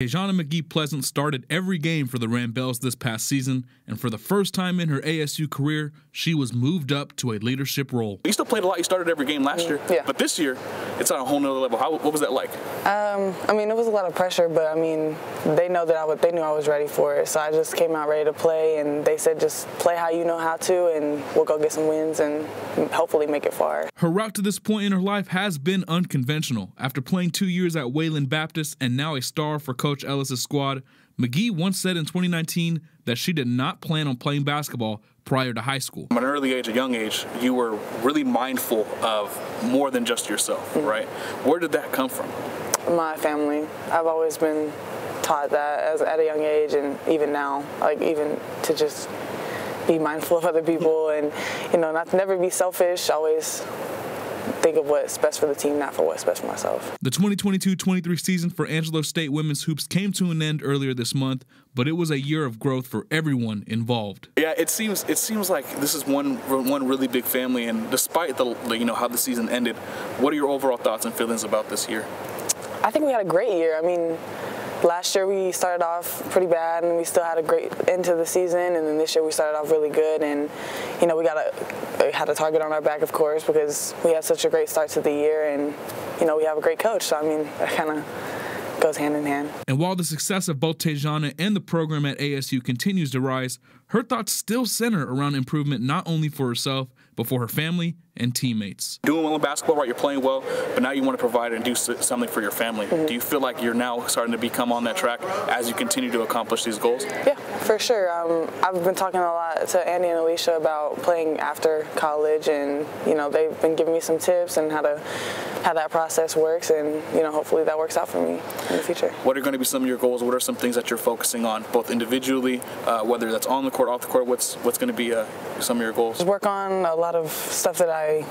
Tayjanna McGhee-Pleasant started every game for the Rambelles this past season, and for the first time in her ASU career, she was moved up to a leadership role. You still played a lot. You started every game last year, yeah. but this year it's on a whole nother level. How, what was that like? Um, I mean, it was a lot of pressure, but I mean, they know that I would, they knew I was ready for it, so I just came out ready to play, and they said just play how you know how to, and we'll go get some wins and hopefully make it far. Her route to this point in her life has been unconventional. After playing two years at Wayland Baptist and now a star for Coach Ellis's squad, McGhee once said in 2019 that she did not plan on playing basketball prior to high school. At an early age, a young age, you were really mindful of more than just yourself, mm-hmm. right? Where did that come from? My family. I've always been taught that as at a young age, and even now, like even to just be mindful of other people, and you know, not never be selfish. Always think of what's best for the team, not for what's best for myself. The 2022-23 season for Angelo State women's hoops came to an end earlier this month, but it was a year of growth for everyone involved. Yeah, it seems it seems like this is one one really big family, and despite the you know how the season ended, what are your overall thoughts and feelings about this year? I think we had a great year. I mean, last year we started off pretty bad and we still had a great end to the season and then this year we started off really good and you know we got a had a target on our back of course because we had such a great start to the year and you know we have a great coach. So I mean that kind of goes hand in hand. And while the success of both Tayjanna and the program at ASU continues to rise, her thoughts still center around improvement not only for herself, but for her family and teammates. Doing well in basketball, right? You're playing well, but now you want to provide and do something for your family. Mm-hmm. Do you feel like you're now starting to become on that track as you continue to accomplish these goals? Yeah, for sure. Um, I've been talking a lot to Andy and Alicia about playing after college, and you know they've been giving me some tips and how to how that process works, and you know hopefully that works out for me in the future. What are going to be some of your goals? What are some things that you're focusing on, both individually, uh, whether that's on the court, off the court? What's what's going to be uh, some of your goals? Just Work on a lot of stuff that I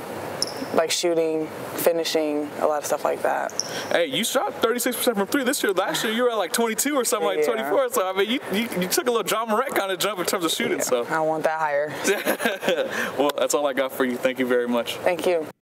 like shooting, finishing, a lot of stuff like that. Hey, you shot 36% from three this year. Last year you were at like 22 or something like 24. So I mean, you, you, you, took a little Ja Morant kind of jump in terms of shooting. Yeah, so I want that higher. well, that's all I got for you. Thank you very much. Thank you.